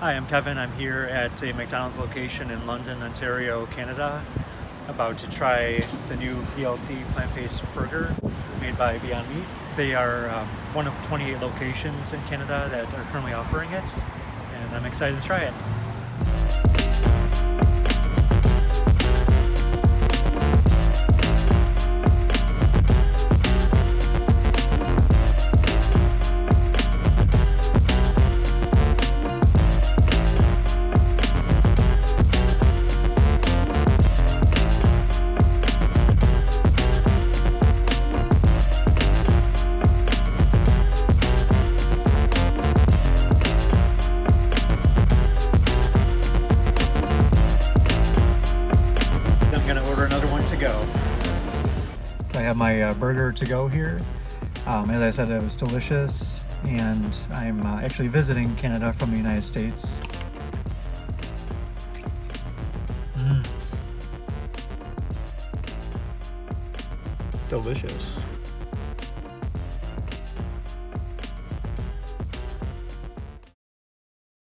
Hi, I'm Kevin. I'm here at a McDonald's location in London, Ontario, Canada, about to try the new PLT plant-based burger made by Beyond Meat. They are um, one of 28 locations in Canada that are currently offering it, and I'm excited to try it. Go. I have my uh, burger to go here. Um, as I said, it was delicious, and I'm uh, actually visiting Canada from the United States. Mm. Delicious.